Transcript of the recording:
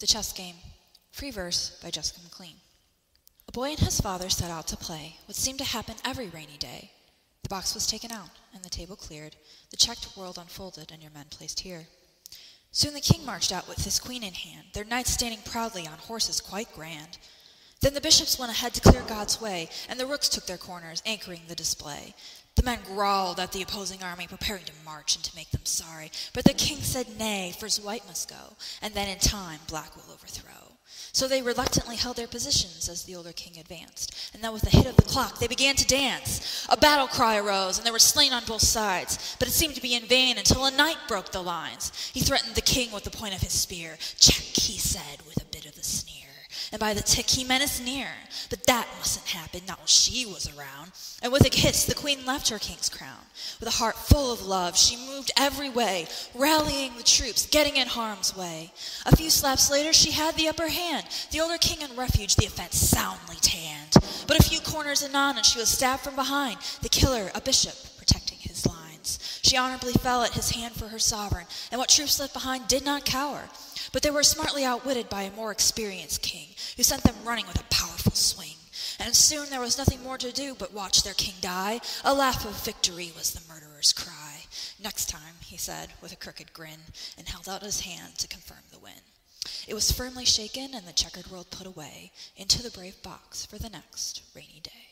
The Chess Game. Free verse by Jessica McLean. A boy and his father set out to play what seemed to happen every rainy day. The box was taken out and the table cleared, the checked world unfolded, and your men placed here. Soon the king marched out with his queen in hand, their knights standing proudly on horses quite grand. Then the bishops went ahead to clear God's way, and the rooks took their corners, anchoring the display. The men growled at the opposing army, preparing to march and to make them sorry. But the king said, Nay, first white must go, and then in time black will overthrow. So they reluctantly held their positions as the older king advanced. And then with the hit of the clock, they began to dance. A battle cry arose, and there were slain on both sides. But it seemed to be in vain until a knight broke the lines. He threatened the king with the point of his spear. Check, he said, with a and by the tick he menaced near. But that mustn't happen, not while she was around. And with a kiss, the queen left her king's crown. With a heart full of love, she moved every way, rallying the troops, getting in harm's way. A few slaps later, she had the upper hand. The older king in refuge, the offense soundly tanned. But a few corners anon, and she was stabbed from behind. The killer, a bishop. She honorably fell at his hand for her sovereign, and what troops left behind did not cower. But they were smartly outwitted by a more experienced king, who sent them running with a powerful swing. And soon there was nothing more to do but watch their king die. A laugh of victory was the murderer's cry. Next time, he said, with a crooked grin, and held out his hand to confirm the win. It was firmly shaken, and the checkered world put away into the brave box for the next rainy day.